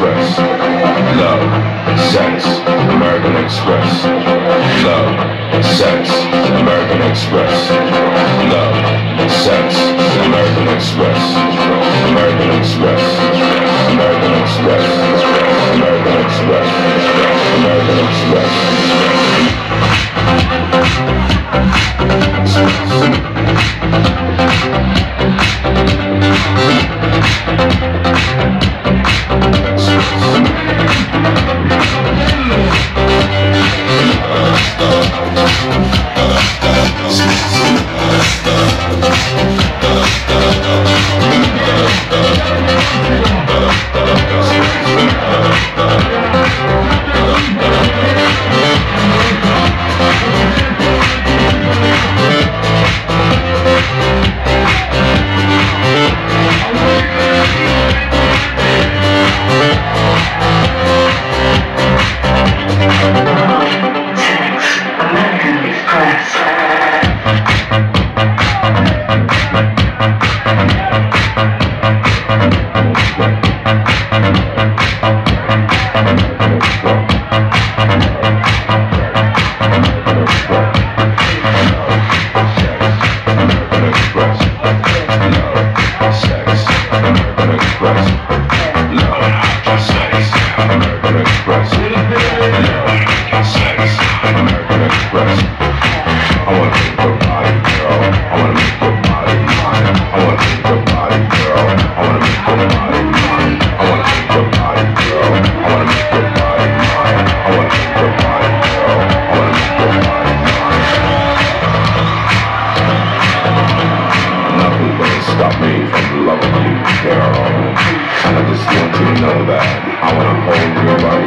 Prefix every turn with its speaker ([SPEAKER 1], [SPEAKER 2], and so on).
[SPEAKER 1] Express. Love, sex, American Express. Love, sex, American Express. Love, sex, American Express. American Express. American Express. American Express. American Express. Express. Oh, oh, oh, oh, oh, oh, oh, Express, American Express, American Express. Loving you, girl. And I just want to know that I wanna hold your body.